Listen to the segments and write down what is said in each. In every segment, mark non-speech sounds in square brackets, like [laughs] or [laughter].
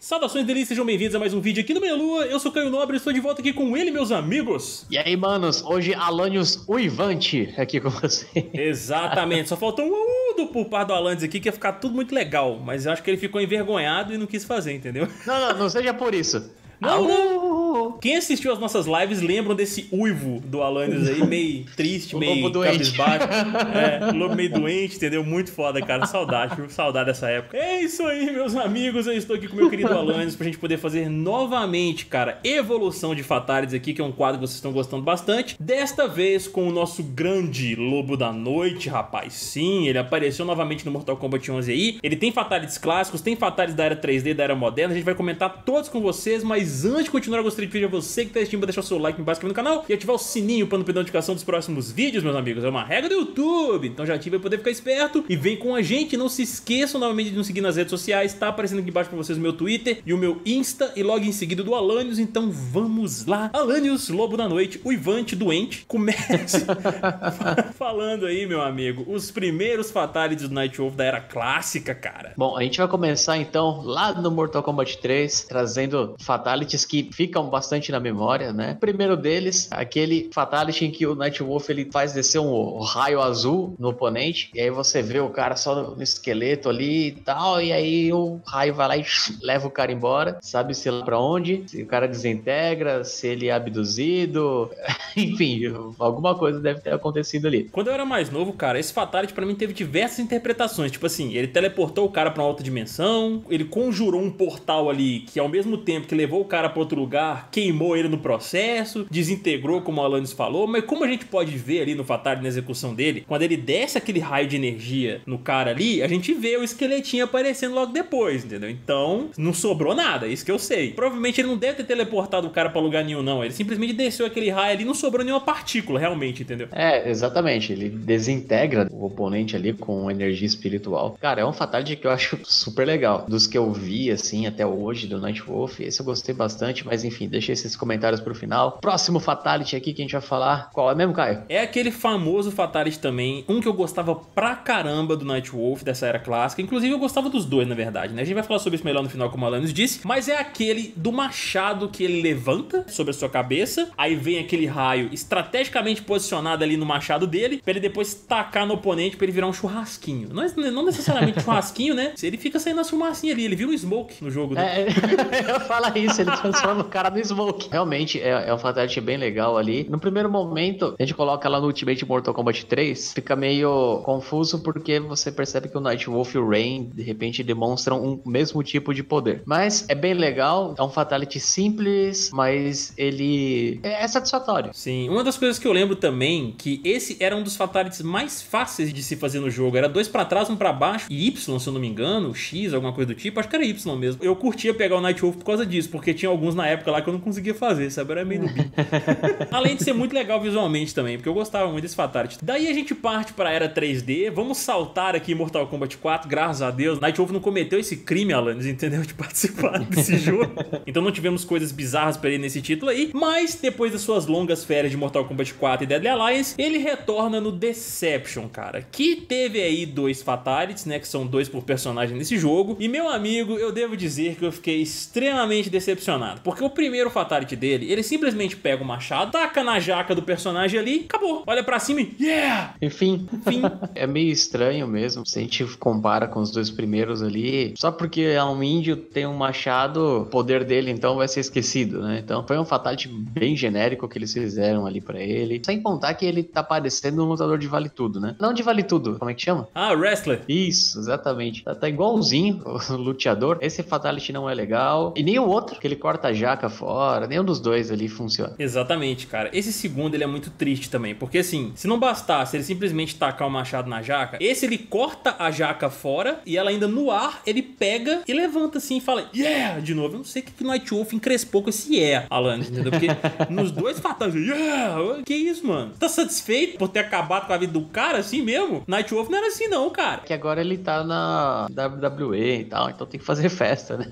Saudações delícias, sejam bem-vindos a mais um vídeo aqui no Meia Lua. Eu sou Caio Nobre e estou de volta aqui com ele, meus amigos. E aí, manos, hoje Alanios Uivante aqui com você. [laughs] Exatamente, só faltou um uh do por par do Alanis aqui que ia ficar tudo muito legal, mas eu acho que ele ficou envergonhado e não quis fazer, entendeu? Não, não, não seja por isso. Não, não. Quem assistiu as nossas lives lembram desse uivo do Alanis aí, meio triste, meio cabisbaixo. [laughs] É, lobo meio doente, entendeu? Muito foda, cara. Saudade? Saudade dessa época. É isso aí, meus amigos. Eu estou aqui com meu querido Alanis pra gente poder fazer novamente, cara, evolução de Fatalities aqui, que é um quadro que vocês estão gostando bastante. Desta vez com o nosso grande Lobo da Noite, rapaz. Sim, ele apareceu novamente no Mortal Kombat 11 aí. Ele tem Fatalities clássicos, tem Fatalities da era 3D, da era moderna. A gente vai comentar todos com vocês, mas mas antes de continuar, eu gostaria de pedir a você que está assistindo deixar o seu like embaixo aqui no canal e ativar o sininho para não perder a notificação dos próximos vídeos, meus amigos. É uma regra do YouTube, então já ativa para poder ficar esperto e vem com a gente. Não se esqueçam novamente de nos seguir nas redes sociais, tá aparecendo aqui embaixo para vocês o meu Twitter e o meu Insta e logo em seguida do Alanios, então vamos lá. Alanios, Lobo da Noite, o Ivante doente, comece [laughs] falando aí, meu amigo, os primeiros Fatalities do Night Wolf da era clássica, cara. Bom, a gente vai começar então lá no Mortal Kombat 3, trazendo Fatalities fatalities que ficam bastante na memória, né? O primeiro deles, aquele fatality em que o Nightwolf ele faz descer um raio azul no oponente, e aí você vê o cara só no esqueleto ali e tal, e aí o raio vai lá e leva o cara embora, sabe se lá pra onde, se o cara desintegra, se ele é abduzido, [laughs] enfim, alguma coisa deve ter acontecido ali. Quando eu era mais novo, cara, esse fatality para mim teve diversas interpretações, tipo assim, ele teleportou o cara para uma outra dimensão, ele conjurou um portal ali que ao mesmo tempo que levou o cara para outro lugar, queimou ele no processo, desintegrou, como o Alanis falou, mas como a gente pode ver ali no Fatality na execução dele, quando ele desce aquele raio de energia no cara ali, a gente vê o esqueletinho aparecendo logo depois, entendeu? Então, não sobrou nada, isso que eu sei. Provavelmente ele não deve ter teleportado o cara para lugar nenhum, não. Ele simplesmente desceu aquele raio ali e não sobrou nenhuma partícula, realmente, entendeu? É, exatamente. Ele desintegra o oponente ali com energia espiritual. Cara, é um Fatality que eu acho super legal. Dos que eu vi, assim, até hoje, do Nightwolf, esse eu gostei bastante, mas enfim, deixei esses comentários pro final. Próximo Fatality aqui que a gente vai falar, qual é mesmo, Caio? É aquele famoso Fatality também, um que eu gostava pra caramba do Nightwolf, dessa era clássica. Inclusive, eu gostava dos dois, na verdade, né? A gente vai falar sobre isso melhor no final, como o Alanis disse, mas é aquele do machado que ele levanta sobre a sua cabeça, aí vem aquele raio estrategicamente posicionado ali no machado dele, pra ele depois tacar no oponente pra ele virar um churrasquinho. Não, não necessariamente [laughs] churrasquinho, né? Ele fica saindo a fumacinha ali, ele vira um smoke no jogo. Né? É, [laughs] eu falo isso, ele transforma o cara no Smoke. Realmente é, é um Fatality bem legal ali. No primeiro momento, a gente coloca lá no Ultimate Mortal Kombat 3, fica meio confuso porque você percebe que o Nightwolf e o Rain, de repente, demonstram um mesmo tipo de poder. Mas é bem legal, é um Fatality simples, mas ele é satisfatório. Sim, uma das coisas que eu lembro também, que esse era um dos Fatalities mais fáceis de se fazer no jogo. Era dois para trás, um para baixo, e Y, se eu não me engano, X, alguma coisa do tipo. Acho que era Y mesmo. Eu curtia pegar o Nightwolf por causa disso, porque tinha alguns na época lá que eu não conseguia fazer, sabe? Era meio noob. [laughs] Além de ser muito legal visualmente também, porque eu gostava muito desse Fatality. Daí a gente parte pra era 3D, vamos saltar aqui em Mortal Kombat 4, graças a Deus. Nightwolf não cometeu esse crime, Alanis, entendeu? De participar [laughs] desse jogo. Então não tivemos coisas bizarras pra ele nesse título aí, mas depois das suas longas férias de Mortal Kombat 4 e Deadly Alliance, ele retorna no Deception, cara, que teve aí dois Fatalities, né, que são dois por personagem nesse jogo. E meu amigo, eu devo dizer que eu fiquei extremamente decepcionado, porque o primeiro Fatality dele, ele simplesmente pega o machado, taca na jaca do personagem ali, acabou. Olha pra cima e yeah! Enfim. Enfim. [laughs] é meio estranho mesmo, se a gente compara com os dois primeiros ali. Só porque é um índio, tem um machado, o poder dele então vai ser esquecido, né? Então foi um Fatality bem genérico que eles fizeram ali para ele. Sem contar que ele tá parecendo um lutador de vale tudo, né? Não de vale tudo, como é que chama? Ah, wrestler. Isso, exatamente. Tá, tá igualzinho [laughs] o luteador. Esse Fatality não é legal. E nem o outro, que ele corta a jaca fora, nenhum dos dois ali funciona. Exatamente, cara. Esse segundo ele é muito triste também, porque assim, se não bastasse ele simplesmente tacar o machado na jaca, esse ele corta a jaca fora e ela ainda no ar, ele pega e levanta assim e fala yeah! De novo. Eu não sei o que o Night Wolf encrespou com esse yeah, Alan, entendeu? Porque [laughs] nos dois fatais, yeah! Que isso, mano? Tá satisfeito por ter acabado com a vida do cara assim mesmo? Night Wolf não era assim não, cara. Que agora ele tá na WWE e tal, então tem que fazer festa, né?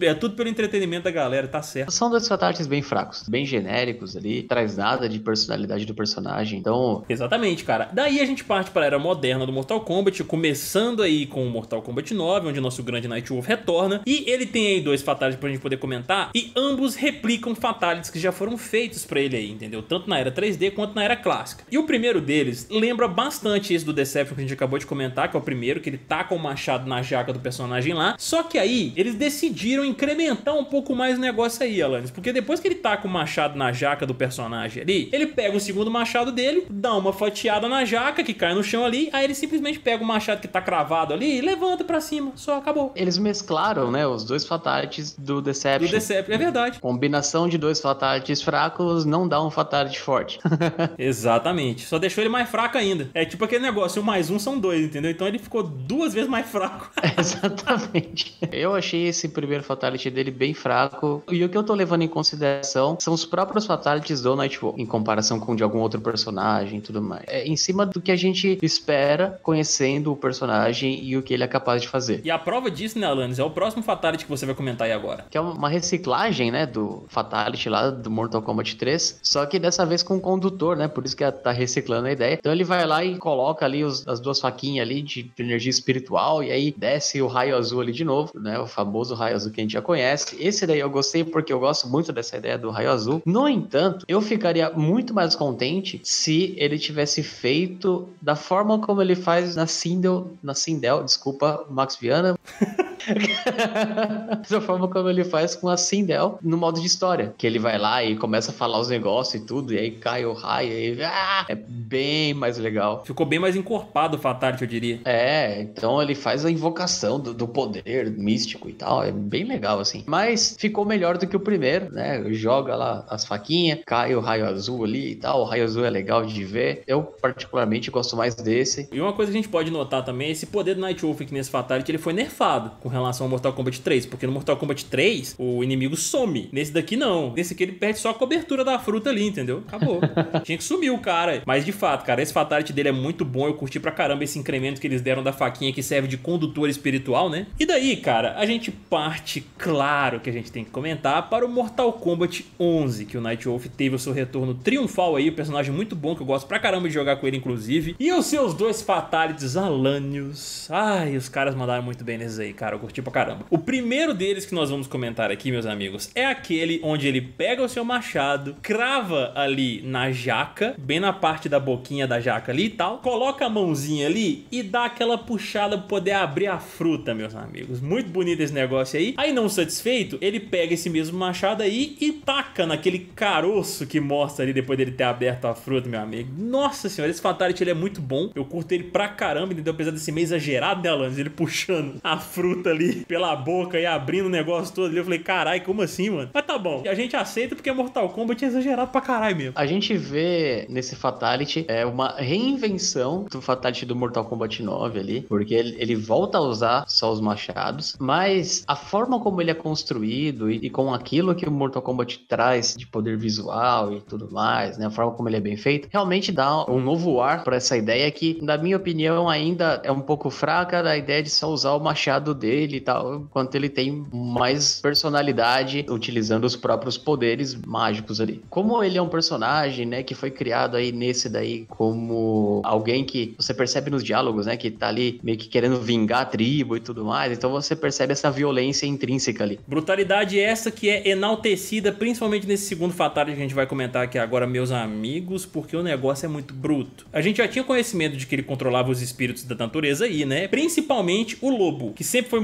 É, é tudo pelo entretenimento da galera, tá certo. são dois fatalities bem fracos, bem genéricos ali, traz nada de personalidade do personagem, então... Exatamente, cara. Daí a gente parte para a era moderna do Mortal Kombat, começando aí com o Mortal Kombat 9, onde nosso grande Nightwolf retorna, e ele tem aí dois fatalities pra gente poder comentar, e ambos replicam fatalities que já foram feitos pra ele aí, entendeu? Tanto na era 3D quanto na era clássica. E o primeiro deles lembra bastante esse do Deception que a gente acabou de comentar, que é o primeiro, que ele taca o machado na jaca do personagem lá, só que aí eles decidiram incrementar um pouco mais o negócio aí, Alanis, porque depois que ele taca o machado na jaca do personagem ali, ele pega o segundo machado dele, dá uma fatiada na jaca que cai no chão ali, aí ele simplesmente pega o machado que tá cravado ali e levanta para cima, só acabou. Eles mesclaram, né, os dois fatalities do Deception. Do Deception, é verdade. Combinação de dois fatalities fracos não dá um fatality forte. [laughs] Exatamente, só deixou ele mais fraco ainda. É tipo aquele negócio, o mais um são dois, entendeu? Então ele ficou duas vezes mais fraco. [laughs] Exatamente. Eu achei esse primeiro fatality dele bem fraco, e o que eu tô levando em consideração são os próprios fatalities do Nightwolf, em comparação com de algum outro personagem e tudo mais. É em cima do que a gente espera conhecendo o personagem e o que ele é capaz de fazer. E a prova disso, né, Alanis, é o próximo Fatality que você vai comentar aí agora. Que é uma reciclagem, né, do Fatality lá do Mortal Kombat 3, só que dessa vez com o condutor, né, por isso que tá reciclando a ideia. Então ele vai lá e coloca ali os, as duas faquinhas ali de, de energia espiritual e aí desce o raio azul ali de novo, né, o famoso raio azul que a gente já conhece. Esse daí eu gostei porque eu gosto muito dessa ideia do raio azul. No entanto, eu ficaria muito mais contente se ele tivesse feito da forma como ele faz na Sindel, na Sindel, desculpa, Max Viana. [laughs] [laughs] da forma como ele faz com a Sindel no modo de história. Que ele vai lá e começa a falar os negócios e tudo, e aí cai o raio, e ah, é bem mais legal. Ficou bem mais encorpado o Fatality, eu diria. É, então ele faz a invocação do, do, poder místico e tal, é bem legal assim. Mas ficou melhor do que o primeiro, né? Joga lá as faquinhas, cai o raio azul ali e tal. O raio azul é legal de ver. Eu, particularmente, gosto mais desse. E uma coisa que a gente pode notar também é esse poder do Nightwolf aqui nesse Fatality, ele foi nerfado com relação ao Mortal Kombat 3, porque no Mortal Kombat 3 o inimigo some. Nesse daqui não. Nesse aqui ele perde só a cobertura da fruta ali, entendeu? Acabou. [laughs] Tinha que sumir o cara. Mas de fato, cara, esse Fatality dele é muito bom. Eu curti pra caramba esse incremento que eles deram da faquinha que serve de condutor espiritual, né? E daí, cara, a gente parte, claro que a gente tem que comentar, para o Mortal Kombat 11, que o Nightwolf teve o seu retorno triunfal aí, um personagem muito bom que eu gosto pra caramba de jogar com ele, inclusive. E os seus dois Fatalities Alanios. Ai, os caras mandaram muito bem nesses aí, cara. Eu curti pra caramba. O primeiro deles que nós vamos comentar aqui, meus amigos, é aquele onde ele pega o seu machado, crava ali na jaca, bem na parte da boquinha da jaca ali e tal, coloca a mãozinha ali e dá aquela puxada pra poder abrir a fruta, meus amigos. Muito bonito esse negócio aí. Aí, não satisfeito, ele pega esse mesmo machado aí e taca naquele caroço que mostra ali depois dele ter aberto a fruta, meu amigo. Nossa senhora, esse Fatality ele é muito bom. Eu curto ele pra caramba, entendeu? Apesar desse meio exagerado, né, Alanis? Ele puxando a fruta ali pela boca e abrindo o negócio todo ali. Eu falei, carai, como assim, mano? Mas tá bom. A gente aceita porque Mortal Kombat é exagerado pra caralho mesmo. A gente vê nesse Fatality é uma reinvenção do Fatality do Mortal Kombat 9 ali, porque ele, ele volta a usar só os machados, mas a forma como ele é construído e, e com aquilo que o Mortal Kombat traz de poder visual e tudo mais, né? A forma como ele é bem feito, realmente dá um novo ar para essa ideia que, na minha opinião, ainda é um pouco fraca da ideia de só usar o machado dele e tal, enquanto ele tem mais personalidade utilizando os próprios poderes mágicos ali. Como ele é um personagem, né, que foi criado aí nesse daí como alguém que você percebe nos diálogos, né, que tá ali meio que querendo vingar a tribo e tudo mais, então você percebe essa violência intrínseca ali. Brutalidade essa que é enaltecida principalmente nesse segundo fatality que a gente vai comentar aqui agora, meus amigos, porque o negócio é muito bruto. A gente já tinha conhecimento de que ele controlava os espíritos da natureza aí, né? Principalmente o lobo, que sempre foi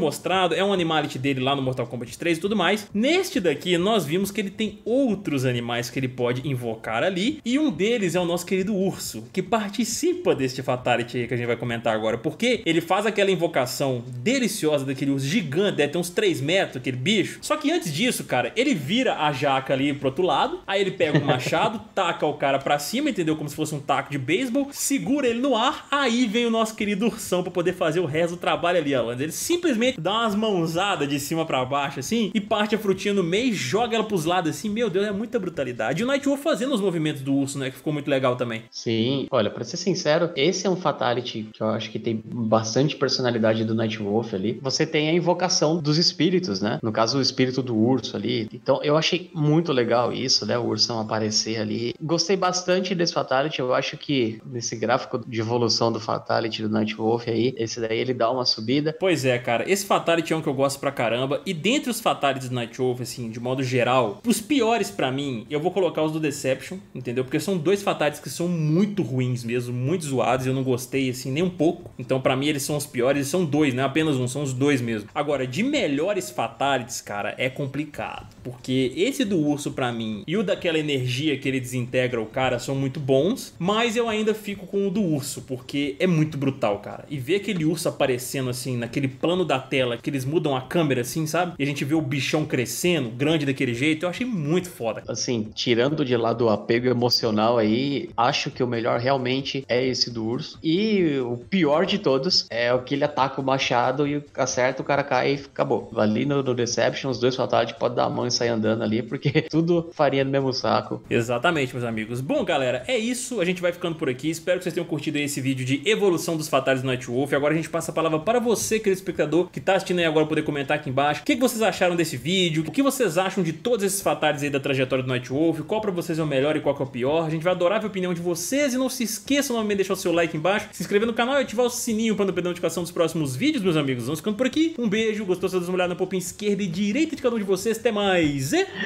é um animality dele lá no Mortal Kombat 3 e tudo mais. Neste daqui, nós vimos que ele tem outros animais que ele pode invocar ali, e um deles é o nosso querido urso, que participa deste fatality aí que a gente vai comentar agora, porque ele faz aquela invocação deliciosa daquele urso gigante, deve ter uns 3 metros, aquele bicho. Só que antes disso, cara, ele vira a jaca ali pro outro lado, aí ele pega o machado, [laughs] taca o cara pra cima, entendeu? Como se fosse um taco de beisebol, segura ele no ar, aí vem o nosso querido ursão pra poder fazer o resto do trabalho ali, Alan. Ele simplesmente dá umas mãozadas de cima para baixo, assim, e parte a frutinha no meio, joga ela pros lados, assim. Meu Deus, é muita brutalidade. E o Nightwolf fazendo os movimentos do urso, né? Que ficou muito legal também. Sim, olha, pra ser sincero, esse é um Fatality que eu acho que tem bastante personalidade do Nightwolf ali. Você tem a invocação dos espíritos, né? No caso, o espírito do urso ali. Então, eu achei muito legal isso, né? O ursão aparecer ali. Gostei bastante desse Fatality. Eu acho que nesse gráfico de evolução do Fatality do Nightwolf aí, esse daí ele dá uma subida. Pois é, cara. Esse Fatality é um que eu gosto pra caramba. E dentre os Fatalities do Nightwolf, assim, de modo geral, os piores para mim, eu vou colocar os do Deception, entendeu? Porque são dois Fatalities que são muito ruins mesmo, muito zoados. Eu não gostei, assim, nem um pouco. Então, para mim, eles são os piores. São dois, não é apenas um, são os dois mesmo. Agora, de melhores Fatalities, cara, é complicado. Porque esse do urso, para mim, e o daquela energia que ele desintegra o cara são muito bons. Mas eu ainda fico com o do urso, porque é muito brutal, cara. E ver aquele urso aparecendo assim, naquele plano da tela, que eles mudam a câmera assim, sabe? E a gente vê o bichão crescendo, grande daquele jeito, eu achei muito foda. Assim, tirando de lado o apego emocional aí, acho que o melhor realmente é esse do urso. E o pior de todos é o que ele ataca o machado e acerta, o cara cai e acabou. Ali no, no Deception, os dois Fatality pode dar a mão e sair andando ali, porque [laughs] tudo faria no mesmo saco. Exatamente, meus amigos. Bom, galera, é isso. A gente vai ficando por aqui. Espero que vocês tenham curtido esse vídeo de evolução dos Fatales do Nightwolf. Agora a gente passa a palavra para você, querido espectador, que tá assistindo aí agora, poder comentar aqui embaixo. O que, que vocês acharam desse vídeo? O que vocês acham de todos esses Fatales aí da trajetória do Nightwolf? Qual para vocês é o melhor e qual é o pior? A gente vai adorar a opinião de vocês e não se esqueçam novamente de deixar o seu like embaixo, se inscrever no canal e ativar o sininho para não perder a notificação dos próximos vídeos, meus amigos. Vamos ficando por aqui. Um beijo, gostou? Vocês uma olhada na polpa esquerda e direita de cada um de vocês. Até mais. E... [laughs]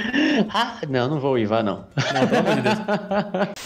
Ah, não, não vou Ivar, não. Não, pelo amor de Deus. [laughs]